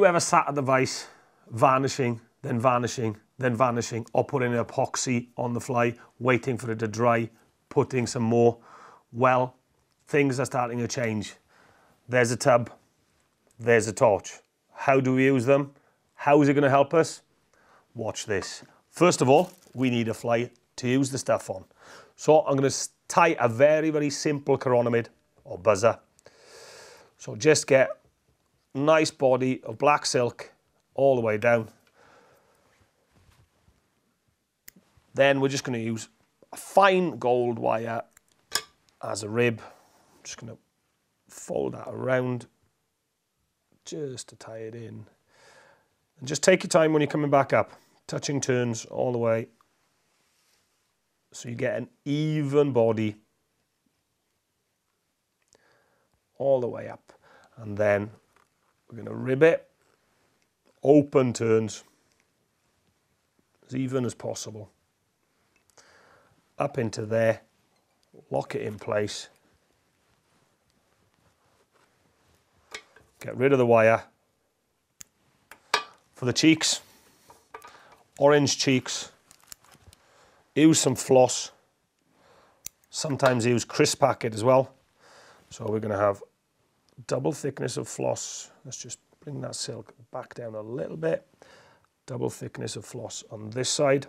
you ever sat at the vise, varnishing, then varnishing, then varnishing, or putting epoxy on the fly, waiting for it to dry, putting some more, well, things are starting to change. There's a tub, there's a torch. How do we use them? How is it going to help us? Watch this. First of all, we need a fly to use the stuff on. So I'm going to tie a very, very simple chironomid or buzzer. So just get nice body of black silk all the way down. Then we're just going to use a fine gold wire as a rib. I'm just going to fold that around just to tie it in. And just take your time when you're coming back up, touching turns all the way so you get an even body all the way up. And then we're going to rib it, open turns, as even as possible. Up into there, lock it in place. Get rid of the wire. For the cheeks, orange cheeks, use some floss. Sometimes use crisp packet as well. So we're going to have double thickness of floss. Let's just bring that silk back down a little bit. Double thickness of floss on this side.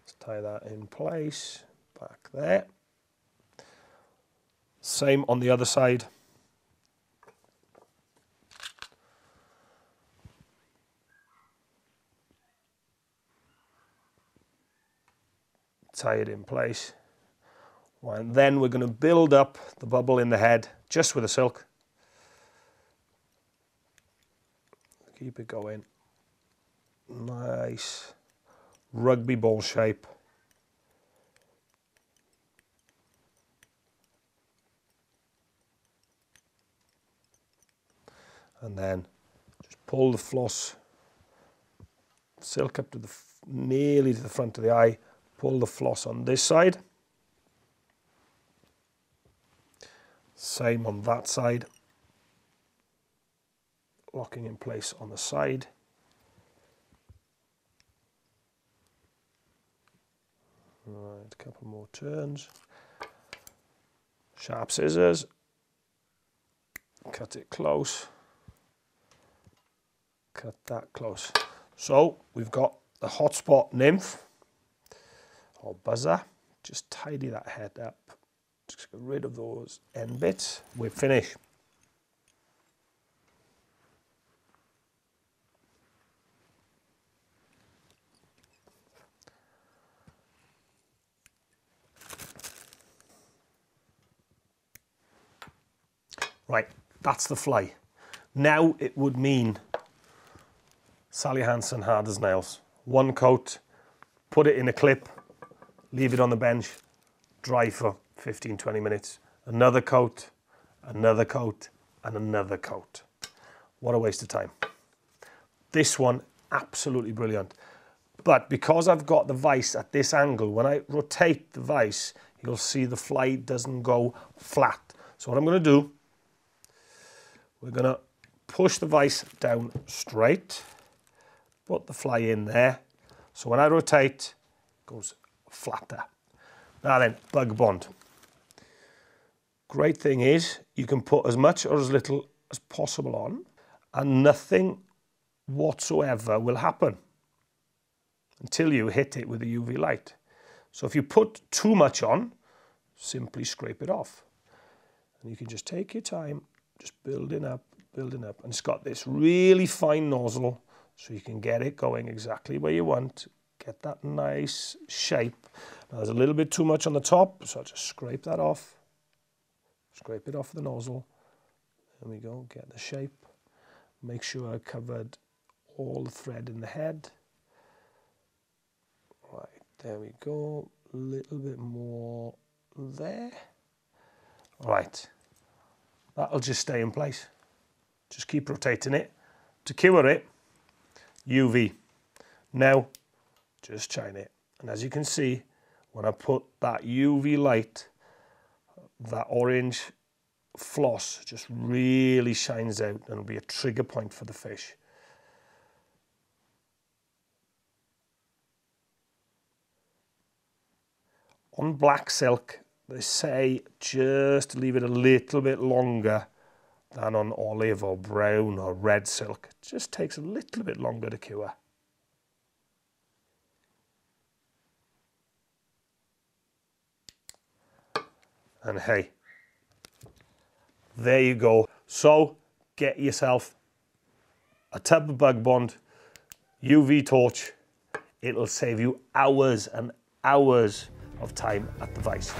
Let's tie that in place, back there. Same on the other side. tie it in place. And then we're going to build up the bubble in the head just with the silk. Keep it going. Nice rugby ball shape. And then just pull the floss silk up to the nearly to the front of the eye pull the floss on this side. Same on that side. Locking in place on the side. Right, a couple more turns. Sharp scissors. Cut it close. Cut that close. So we've got the hotspot nymph or buzzer. Just tidy that head up. Just get rid of those end bits. We're finished. Right, that's the fly. Now it would mean Sally Hansen hard as nails. One coat, put it in a clip, leave it on the bench, dry for 15, 20 minutes. Another coat, another coat, and another coat. What a waste of time. This one, absolutely brilliant. But because I've got the vise at this angle, when I rotate the vise, you'll see the fly doesn't go flat. So what I'm going to do, we're going to push the vise down straight, put the fly in there. So when I rotate, it goes flatter. Now then, Bug Bond. Great thing is you can put as much or as little as possible on and nothing whatsoever will happen until you hit it with a UV light. So if you put too much on, simply scrape it off. And you can just take your time, just building up, building up. And it's got this really fine nozzle so you can get it going exactly where you want get that nice shape. Now there's a little bit too much on the top, so I'll just scrape that off. Scrape it off the nozzle. There we go, get the shape. Make sure I covered all the thread in the head. Right, there we go. A little bit more there. Right, that'll just stay in place. Just keep rotating it. To cure it, UV. Now, just shine it. And as you can see, when I put that UV light, that orange floss just really shines out and it'll be a trigger point for the fish. On black silk, they say just leave it a little bit longer than on olive or brown or red silk. It just takes a little bit longer to cure. And hey, there you go. So get yourself a of Bug Bond, UV torch. It'll save you hours and hours of time at the vise.